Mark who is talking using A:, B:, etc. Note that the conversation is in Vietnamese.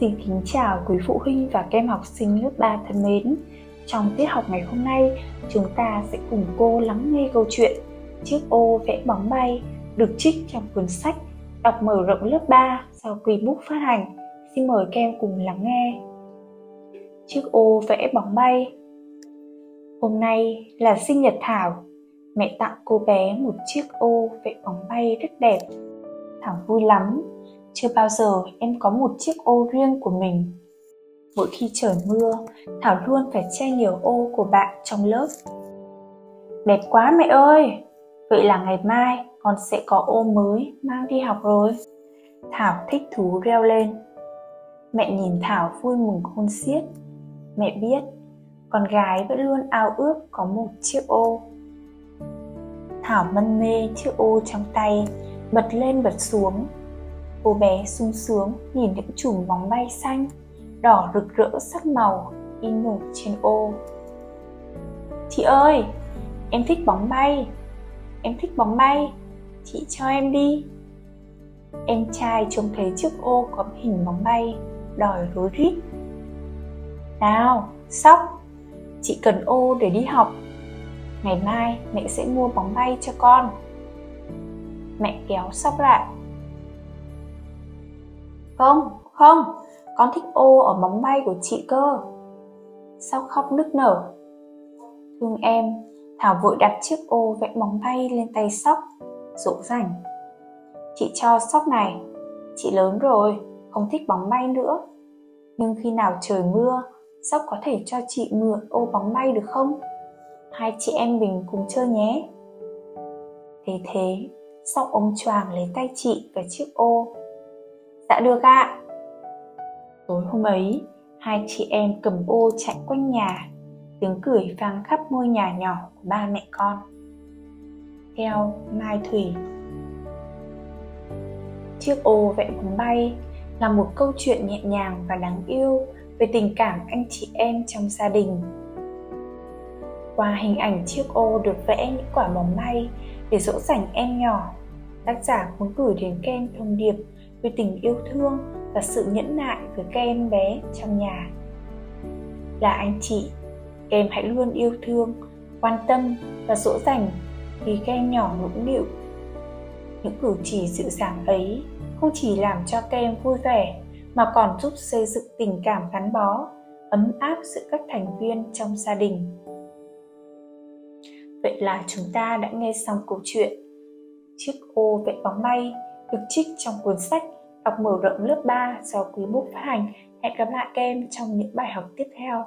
A: Xin kính chào quý phụ huynh và các em học sinh lớp 3 thân mến. Trong tiết học ngày hôm nay, chúng ta sẽ cùng cô lắng nghe câu chuyện Chiếc ô vẽ bóng bay được trích trong cuốn sách đọc mở rộng lớp 3 sau Quỳ Bút phát hành. Xin mời các em cùng lắng nghe. Chiếc ô vẽ bóng bay Hôm nay là sinh nhật Thảo. Mẹ tặng cô bé một chiếc ô vẽ bóng bay rất đẹp. Thảo vui lắm chưa bao giờ em có một chiếc ô riêng của mình. Mỗi khi trời mưa, thảo luôn phải che nhiều ô của bạn trong lớp. Đẹp quá mẹ ơi! Vậy là ngày mai con sẽ có ô mới mang đi học rồi. Thảo thích thú reo lên. Mẹ nhìn thảo vui mừng khôn xiết. Mẹ biết, con gái vẫn luôn ao ước có một chiếc ô. Thảo mân mê chiếc ô trong tay, bật lên bật xuống cô bé sung sướng nhìn những chùm bóng bay xanh, đỏ rực rỡ sắc màu, in nổi trên ô. Chị ơi, em thích bóng bay. Em thích bóng bay. Chị cho em đi. Em trai trông thấy chiếc ô có hình bóng bay, đòi rối rít. Nào, sóc, chị cần ô để đi học. Ngày mai mẹ sẽ mua bóng bay cho con. Mẹ kéo sóc lại không, không, con thích ô ở bóng bay của chị cơ. Sao khóc nức nở? Thương em, Thảo vội đặt chiếc ô vẽ bóng bay lên tay Sóc, dỗ dành. Chị cho Sóc này, chị lớn rồi, không thích bóng bay nữa. Nhưng khi nào trời mưa, Sóc có thể cho chị mượn ô bóng bay được không? Hai chị em mình cùng chơi nhé. Thế thế, Sóc ôm choàng lấy tay chị và chiếc ô Dạ được ạ. Tối hôm ấy, hai chị em cầm ô chạy quanh nhà, tiếng cười vang khắp ngôi nhà nhỏ của ba mẹ con. Theo Mai Thủy Chiếc ô vẽ bóng bay là một câu chuyện nhẹ nhàng và đáng yêu về tình cảm anh chị em trong gia đình. Qua hình ảnh chiếc ô được vẽ những quả bóng bay để dỗ dành em nhỏ, tác giả muốn gửi đến kem thông điệp về tình yêu thương và sự nhẫn nại với các em bé trong nhà. Là anh chị, các em hãy luôn yêu thương, quan tâm và dỗ dành khi các em nhỏ nũng nịu. Những cử chỉ dịu dàng ấy không chỉ làm cho các em vui vẻ mà còn giúp xây dựng tình cảm gắn bó, ấm áp giữa các thành viên trong gia đình. Vậy là chúng ta đã nghe xong câu chuyện chiếc ô vẽ bóng bay được trích trong cuốn sách đọc mở rộng lớp 3 do quý bút phát hành. Hẹn gặp lại các em trong những bài học tiếp theo.